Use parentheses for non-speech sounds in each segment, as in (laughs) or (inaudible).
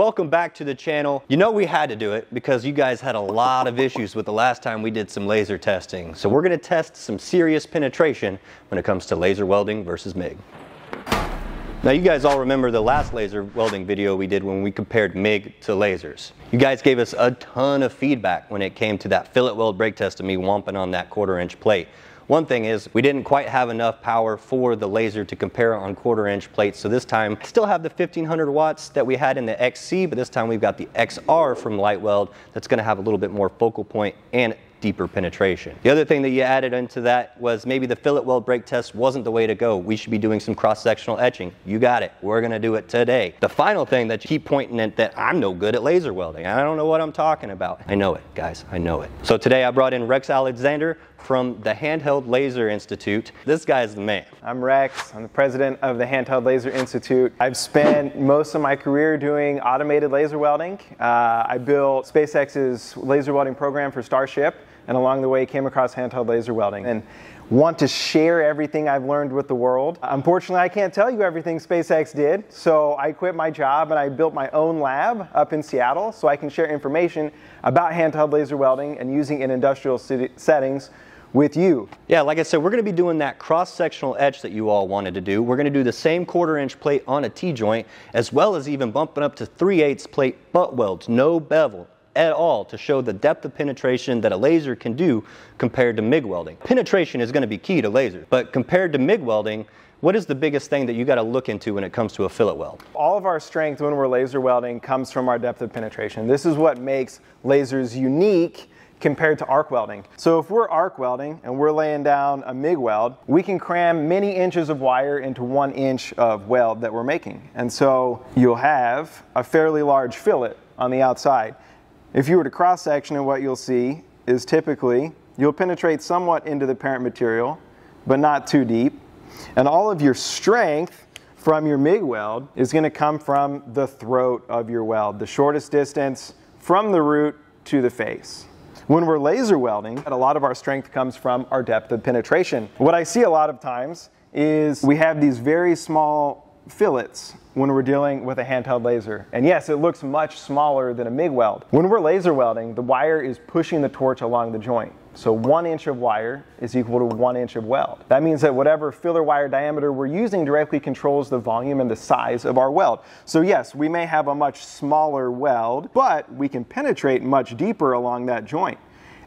welcome back to the channel. You know we had to do it because you guys had a lot of issues with the last time we did some laser testing. So we're gonna test some serious penetration when it comes to laser welding versus MIG. Now you guys all remember the last laser welding video we did when we compared MIG to lasers. You guys gave us a ton of feedback when it came to that fillet weld break test of me womping on that quarter inch plate. One thing is we didn't quite have enough power for the laser to compare on quarter inch plates. So this time I still have the 1500 watts that we had in the XC, but this time we've got the XR from Lightweld that's gonna have a little bit more focal point and deeper penetration. The other thing that you added into that was maybe the fillet weld break test wasn't the way to go. We should be doing some cross-sectional etching. You got it. We're gonna do it today. The final thing that you keep pointing at that I'm no good at laser welding. I don't know what I'm talking about. I know it, guys. I know it. So today I brought in Rex Alexandre from the Handheld Laser Institute. This guy is the man. I'm Rex. I'm the president of the Handheld Laser Institute. I've spent most of my career doing automated laser welding. Uh, I built SpaceX's laser welding program for Starship and along the way came across handheld laser welding and want to share everything I've learned with the world. Unfortunately, I can't tell you everything SpaceX did, so I quit my job and I built my own lab up in Seattle so I can share information about handheld laser welding and using in industrial settings with you. Yeah, like I said, we're going to be doing that cross-sectional etch that you all wanted to do. We're going to do the same quarter inch plate on a T-joint, as well as even bumping up to 3 8 plate butt welds, no bevel at all to show the depth of penetration that a laser can do compared to MIG welding. Penetration is going to be key to laser, but compared to MIG welding, what is the biggest thing that you got to look into when it comes to a fillet weld? All of our strength when we're laser welding comes from our depth of penetration. This is what makes lasers unique compared to arc welding. So if we're arc welding and we're laying down a MIG weld, we can cram many inches of wire into one inch of weld that we're making. And so you'll have a fairly large fillet on the outside. If you were to cross section it, what you'll see is typically you'll penetrate somewhat into the parent material, but not too deep. And all of your strength from your MIG weld is going to come from the throat of your weld, the shortest distance from the root to the face. When we're laser welding, a lot of our strength comes from our depth of penetration. What I see a lot of times is we have these very small fillets when we're dealing with a handheld laser. And yes, it looks much smaller than a MIG weld. When we're laser welding, the wire is pushing the torch along the joint. So one inch of wire is equal to one inch of weld. That means that whatever filler wire diameter we're using directly controls the volume and the size of our weld. So yes, we may have a much smaller weld, but we can penetrate much deeper along that joint.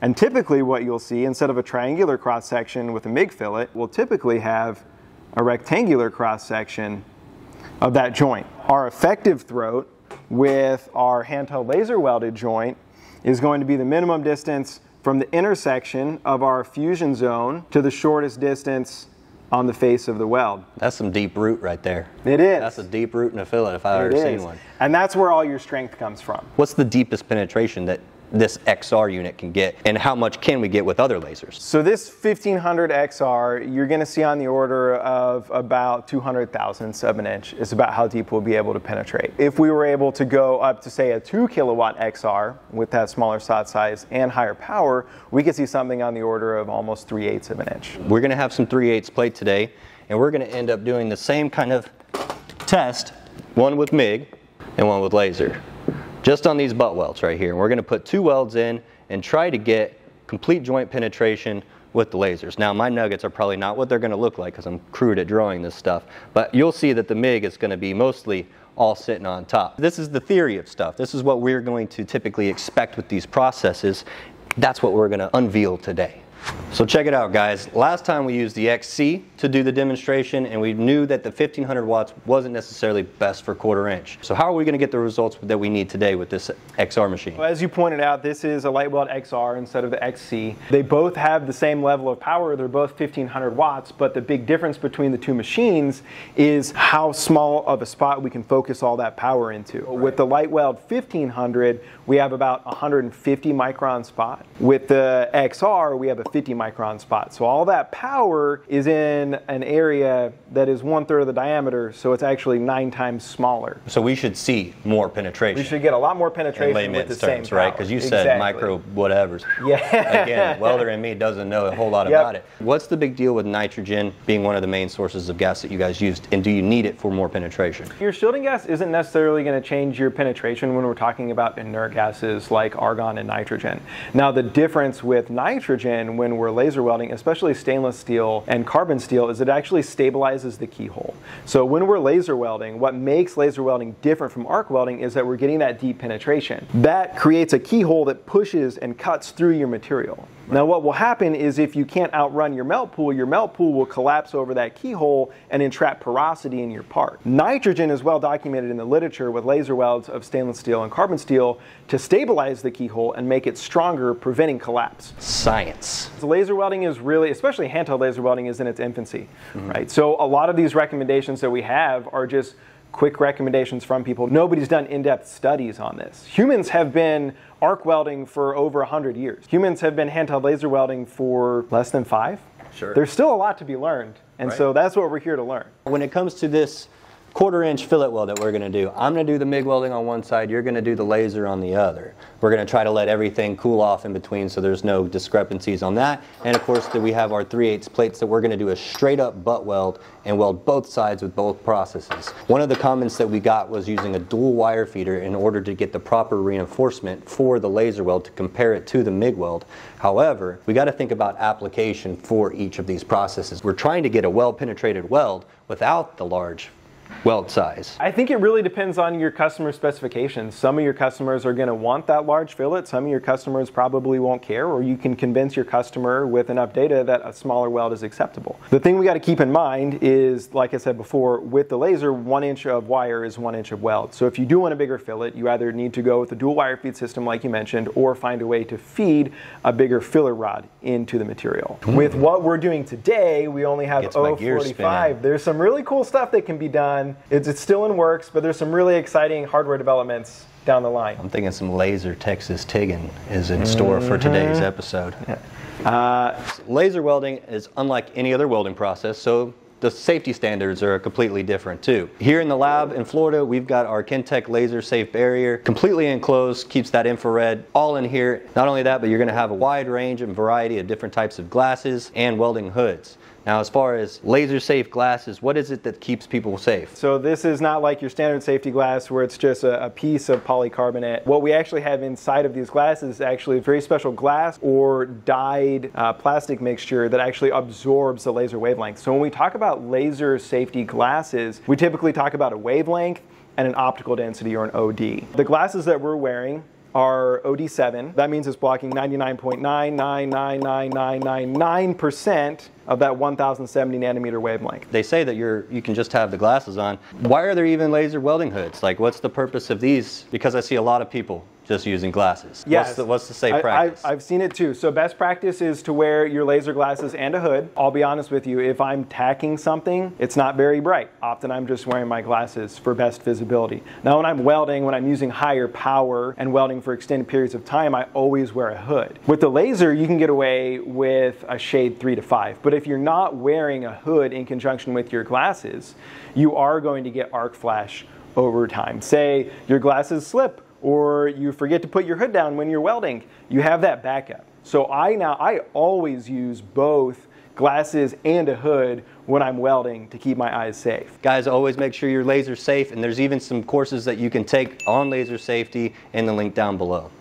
And typically what you'll see, instead of a triangular cross section with a MIG fillet, we'll typically have a rectangular cross section of that joint. Our effective throat with our handheld laser welded joint is going to be the minimum distance from the intersection of our fusion zone to the shortest distance on the face of the weld. That's some deep root right there. It is. That's a deep root in a fillet if I've ever seen one. And that's where all your strength comes from. What's the deepest penetration that this XR unit can get and how much can we get with other lasers? So this 1500 XR, you're gonna see on the order of about 200 thousandths of an inch is about how deep we'll be able to penetrate. If we were able to go up to say a two kilowatt XR with that smaller spot size and higher power, we could see something on the order of almost 3 eighths of an inch. We're gonna have some 3 eighths plate today and we're gonna end up doing the same kind of test, one with MIG and one with laser just on these butt welds right here. We're gonna put two welds in and try to get complete joint penetration with the lasers. Now my nuggets are probably not what they're gonna look like because I'm crude at drawing this stuff, but you'll see that the MIG is gonna be mostly all sitting on top. This is the theory of stuff. This is what we're going to typically expect with these processes. That's what we're gonna unveil today. So check it out guys. Last time we used the XC to do the demonstration and we knew that the 1500 watts wasn't necessarily best for quarter inch. So how are we going to get the results that we need today with this XR machine? Well, as you pointed out, this is a Lightweld XR instead of the XC. They both have the same level of power. They're both 1500 watts, but the big difference between the two machines is how small of a spot we can focus all that power into. Right. With the Lightweld 1500, we have about 150 micron spot. With the XR, we have a 50 micron spot. So all that power is in an area that is one third of the diameter, so it's actually nine times smaller. So we should see more penetration. We should get a lot more penetration with layman's the terms, same right? Because you said Exactly. micro whatevers. Yeah. Again, (laughs) welder and me doesn't know a whole lot Yep. about it. What's the big deal with nitrogen being one of the main sources of gas that you guys used, and do you need it for more penetration? Your shielding gas isn't necessarily going to change your penetration when we're talking about inert gases like argon and nitrogen. Now, the difference with nitrogen when we're laser welding, especially stainless steel and carbon steel, is it actually stabilizes the keyhole. So, when we're laser welding, what makes laser welding different from arc welding is that we're getting that deep penetration. That creates a keyhole that pushes and cuts through your material. Now, what will happen is if you can't outrun your melt pool, your melt pool will collapse over that keyhole and entrap porosity in your part. Nitrogen is well documented in the literature with laser welds of stainless steel and carbon steel to stabilize the keyhole and make it stronger, preventing collapse. Science. So laser welding is really, especially handheld laser welding, is in its infancy, mm-hmm. right? So a lot of these recommendations that we have are just quick recommendations from people. Nobody's done in-depth studies on this. Humans have been arc welding for over 100 years. Humans have been handheld laser welding for less than five. Sure. There's still a lot to be learned, and Right. so that's what we're here to learn. When it comes to this quarter inch fillet weld that we're going to do, I'm going to do the MIG welding on one side, you're going to do the laser on the other. We're going to try to let everything cool off in between so there's no discrepancies on that. And of course, we have our 3 8 plates that we're going to do a straight up butt weld and weld both sides with both processes. One of the comments that we got was using a dual wire feeder in order to get the proper reinforcement for the laser weld to compare it to the MIG weld. However, we got to think about application for each of these processes. We're trying to get a well penetrated weld without the large weld size. I think it really depends on your customer specifications. Some of your customers are going to want that large fillet. Some of your customers probably won't care, or you can convince your customer with enough data that a smaller weld is acceptable. The thing we got to keep in mind is, like I said before, with the laser, one inch of wire is one inch of weld. So if you do want a bigger fillet, you either need to go with a dual wire feed system, like you mentioned, or find a way to feed a bigger filler rod into the material. Hmm. With what we're doing today, we only have Gets my gears spinning. 045. There's some really cool stuff that can be done. It's, it's still in works, but there's some really exciting hardware developments down the line. I'm thinking some laser Texas Tiggin is in store for mm-hmm. today's episode. Uh, laser welding is unlike any other welding process, so the safety standards are completely different too. Here in the lab in Florida, we've got our Kentek laser safe barrier, completely enclosed, keeps that infrared all in here. Not only that, but you're gonna have a wide range and variety of different types of glasses and welding hoods. Now, as far as laser safe glasses, what is it that keeps people safe? So this is not like your standard safety glass where it's just a, a piece of polycarbonate. What we actually have inside of these glasses is actually a very special glass or dyed uh, plastic mixture that actually absorbs the laser wavelength. So when we talk about laser safety glasses, we typically talk about a wavelength and an optical density or an OD. The glasses that we're wearing are OD7. That means it's blocking 99.9999999% of that 1070 nanometer wavelength. They say that you're you can just have the glasses on. Why are there even laser welding hoods? Like, what's the purpose of these? Because I see a lot of people just using glasses. Yes. What's the, what's the safe I- practice? I, have seen it too. So best practice is to wear your laser glasses and a hood. I'll be honest with you, if I'm tacking something, it's not very bright. Often I'm just wearing my glasses for best visibility. Now when I'm welding, when I'm using higher power and welding for extended periods of time, I always wear a hood. With the laser, you can get away with a shade three to five. But if you're not wearing a hood in conjunction with your glasses, you are going to get arc flash over time. Say your glasses slip or you forget to put your hood down when you're welding, you have that backup. So I now I always use both glasses and a hood when I'm welding to keep my eyes safe. Guys, always make sure your laser safe, and there's even some courses that you can take on laser safety in the link down below.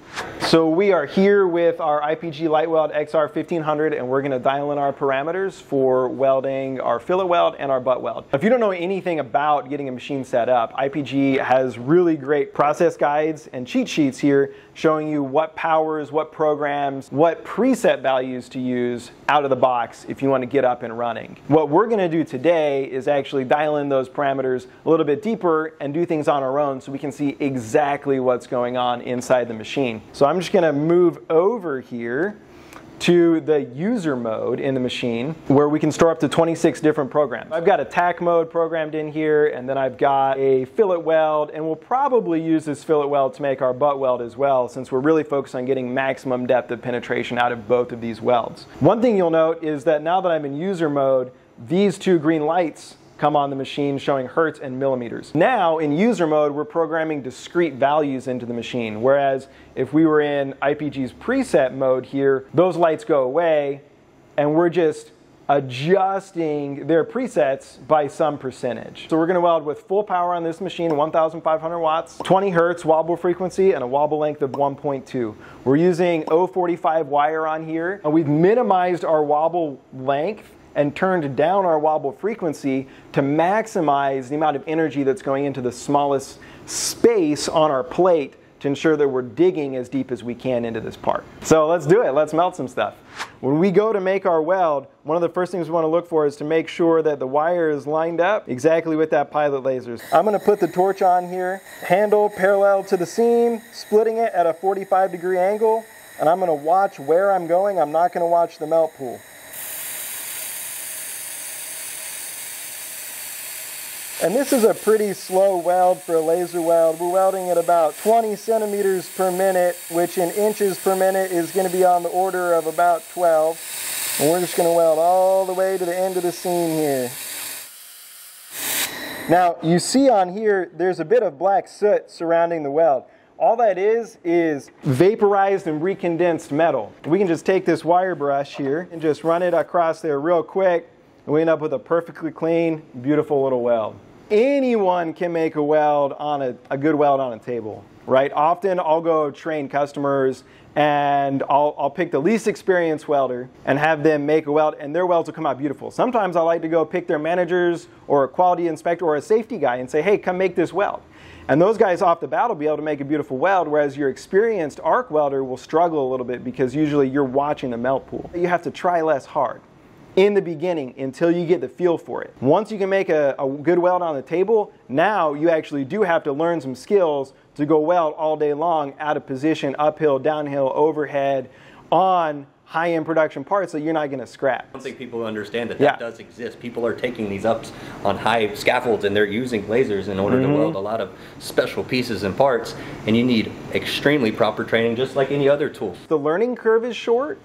So we are here with our IPG Lightweld XR 1500 and we're going to dial in our parameters for welding our fillet weld and our butt weld. If you don't know anything about getting a machine set up, IPG has really great process guides and cheat sheets here showing you what powers, what programs, what preset values to use out of the box if you want to get up and running. What we're going to do today is actually dial in those parameters a little bit deeper and do things on our own so we can see exactly what's going on inside the machine. So I'm just going to move over here to the user mode in the machine where we can store up to 26 different programs. I've got a tack mode programmed in here and then I've got a fillet weld and we'll probably use this fillet weld to make our butt weld as well since we're really focused on getting maximum depth of penetration out of both of these welds. One thing you'll note is that now that I'm in user mode, these two green lights come on the machine showing hertz and millimeters. Now in user mode, we're programming discrete values into the machine. Whereas if we were in IPG's preset mode here, those lights go away and we're just adjusting their presets by some percentage. So we're going to weld with full power on this machine, 1,500 watts, 20 hertz wobble frequency, and a wobble length of 1.2. We're using 045 wire on here, and we've minimized our wobble length and turned down our wobble frequency to maximize the amount of energy that's going into the smallest space on our plate to ensure that we're digging as deep as we can into this part. So let's do it. Let's melt some stuff. When we go to make our weld, one of the first things we want to look for is to make sure that the wire is lined up exactly with that pilot lasers. I'm going to put the torch on here, handle parallel to the seam, splitting it at a 45 degree angle, and I'm going to watch where I'm going. I'm not going to watch the melt pool. And this is a pretty slow weld for a laser weld. We're welding at about 20 centimeters per minute, which in inches per minute is going to be on the order of about 12. And we're just going to weld all the way to the end of the seam here. Now, you see on here, there's a bit of black soot surrounding the weld. All that is, is vaporized and recondensed metal. We can just take this wire brush here and just run it across there real quick, and we end up with a perfectly clean, beautiful little weld anyone can make a weld on a, a good weld on a table, right? Often I'll go train customers and I'll, I'll pick the least experienced welder and have them make a weld, and their welds will come out beautiful. Sometimes I like to go pick their managers or a quality inspector or a safety guy and say, hey, come make this weld. And those guys off the bat will be able to make a beautiful weld, whereas your experienced arc welder will struggle a little bit because usually you're watching the melt pool. You have to try less hard in the beginning until you get the feel for it. Once you can make a, a, good weld on the table, now you actually do have to learn some skills to go weld all day long out of position, uphill, downhill, overhead, on high-end production parts that you're not going to scrap. I don't think people understand that that does exist. People are taking these ups on high scaffolds and they're using lasers in order mm-hmm. to weld a lot of special pieces and parts and you need extremely proper training just like any other tool. The learning curve is short,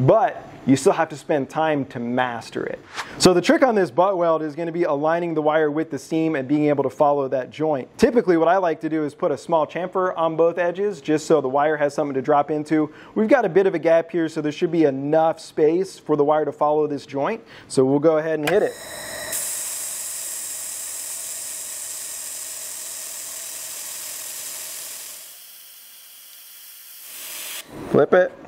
but you still have to spend time to master it. So the trick on this butt weld is going to be aligning the wire with the seam and being able to follow that joint. Typically what I like to do is put a small chamfer on both edges just so the wire has something to drop into. We've got a bit of a gap here so there should be enough space for the wire to follow this joint. So we'll go ahead and hit it. Flip it.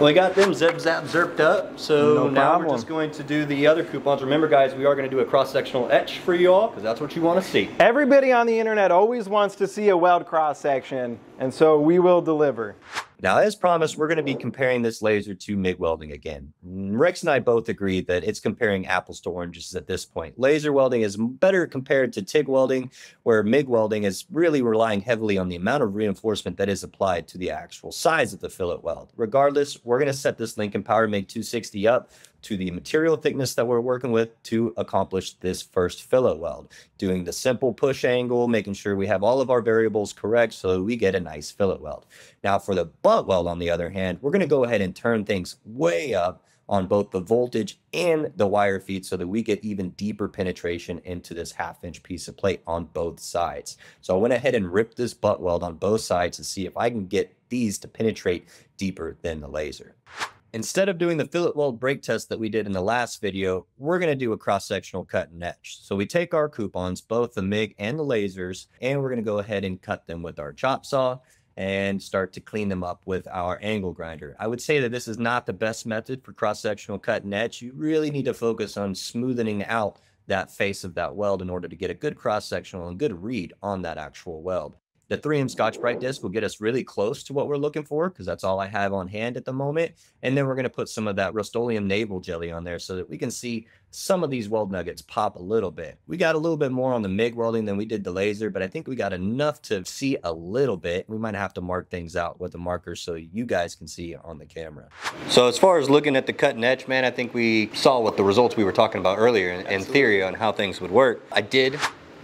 Well, we got them zip zap zerped up, so no now we're just going to do the other coupons. Remember, guys, we are going to do a cross-sectional etch for you all because that's what you want to see. Everybody on the internet always wants to see a weld cross-section, and so we will deliver. Now, as promised, we're going to be comparing this laser to MIG welding again. Rex and I both agree that it's comparing apples to oranges at this point. Laser welding is better compared to TIG welding, where MIG welding is really relying heavily on the amount of reinforcement that is applied to the actual size of the fillet weld. Regardless, we're going to set this Lincoln Power MIG 260 up to the material thickness that we're working with to accomplish this first fillet weld. Doing the simple push angle, making sure we have all of our variables correct so we get a nice fillet weld. Now for the butt weld, on the other hand, we're going to go ahead and turn things way up on both the voltage and the wire feed so that we get even deeper penetration into this half inch piece of plate on both sides. So I went ahead and ripped this butt weld on both sides to see if I can get these to penetrate deeper than the laser. Instead of doing the fillet weld break test that we did in the last video, we're going to do a cross-sectional cut and etch. So we take our coupons, both the MIG and the lasers, and we're going to go ahead and cut them with our chop saw and start to clean them up with our angle grinder. I would say that this is not the best method for cross-sectional cut and etch. You really need to focus on smoothing out that face of that weld in order to get a good cross-sectional and good read on that actual weld. The 3M Scotch-Brite disc will get us really close to what we're looking for because that's all I have on hand at the moment. And then we're going to put some of that Rust-Oleum naval jelly on there so that we can see some of these weld nuggets pop a little bit. We got a little bit more on the MIG welding than we did the laser, but I think we got enough to see a little bit. We might have to mark things out with the marker so you guys can see on the camera. So as far as looking at the cut and etch, man, I think we saw what the results we were talking about earlier in, in theory on how things would work. I did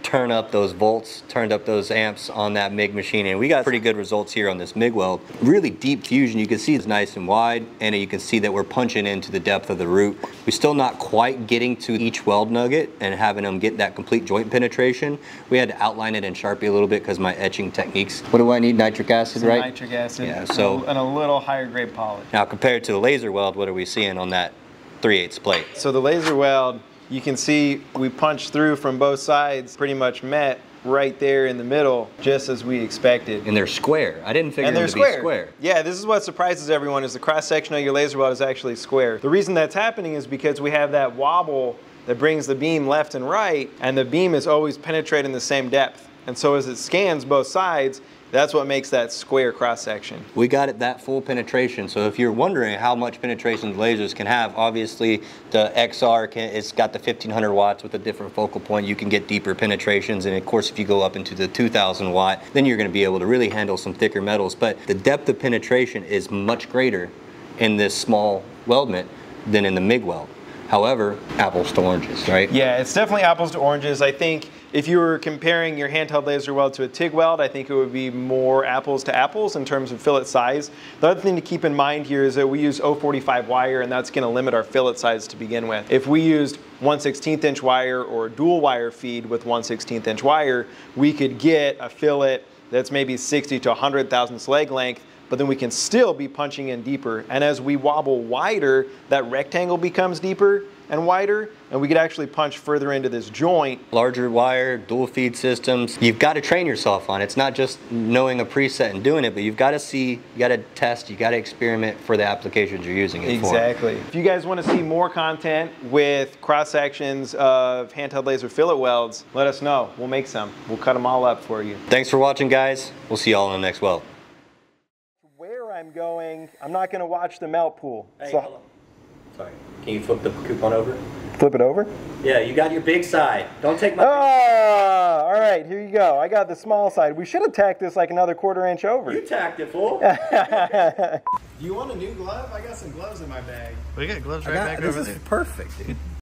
turn up those volts, turned up those amps on that MIG machine, and we got pretty good results here on this MIG weld. Really deep fusion, you can see it's nice and wide, and you can see that we're punching into the depth of the root. We're still not quite getting to each weld nugget and having them get that complete joint penetration. We had to outline it in Sharpie a little bit because my etching techniques. What do I need, nitric acid, Some right? Nitric acid. Yeah, so- and a little higher grade polish. Now compared to the laser weld, what are we seeing on that 3 8 plate? So the laser weld, you can see we punched through from both sides, pretty much met right there in the middle, just as we expected. And they're square. I didn't figure and they're to square. be square. Yeah, this is what surprises everyone is the cross section of your laser weld is actually square. The reason that's happening is because we have that wobble that brings the beam left and right, and the beam is always penetrating the same depth. And so as it scans both sides, that's what makes that square cross section. We got it that full penetration. So if you're wondering how much penetration the lasers can have, obviously the XR can, it's got the 1500 watts with a different focal point. You can get deeper penetrations. And of course, if you go up into the 2000 watt, then you're gonna be able to really handle some thicker metals. But the depth of penetration is much greater in this small weldment than in the MIG weld. However, apples to oranges, right? Yeah, it's definitely apples to oranges. I think if you were comparing your handheld laser weld to a TIG weld, I think it would be more apples to apples in terms of fillet size. The other thing to keep in mind here is that we use 045 wire and that's gonna limit our fillet size to begin with. If we used 1 16th inch wire or dual wire feed with 1 16th inch wire, we could get a fillet that's maybe 60 to 100 thousandths leg length but then we can still be punching in deeper. And as we wobble wider, that rectangle becomes deeper and wider, and we could actually punch further into this joint. larger wire, dual feed systems. You've got to train yourself on. it. It's not just knowing a preset and doing it, but you've got to see, you got to test, you got to experiment for the applications you're using it for. Exactly. If you guys want to see more content with cross sections of handheld laser fillet welds, let us know. We'll make some. We'll cut them all up for you. Thanks for watching, guys. We'll see y'all in the next weld. Where I'm going, I'm not going to watch the melt pool. So- Sorry. Can you flip the coupon over? flip it over. Yeah, you got your big side. Don't take my. Ah, all right, here you go. I got the small side. We should have tacked this like another quarter inch over. You tacked it, fool. (laughs) Do you want a new glove? I got some gloves in my bag. We got gloves right back over there. This is perfect, dude.